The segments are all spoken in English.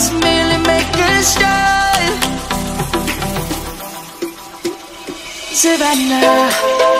We must merely make a start. Savannah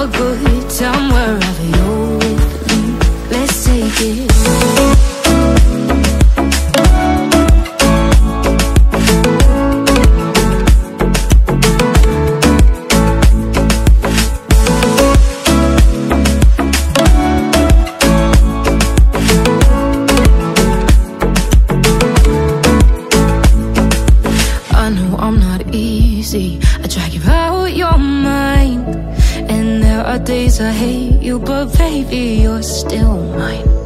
Have a good time wherever you're with me. Let's take it. I know I'm not easy. I drag you out your mind. Are days I hate you, but baby, you're still mine.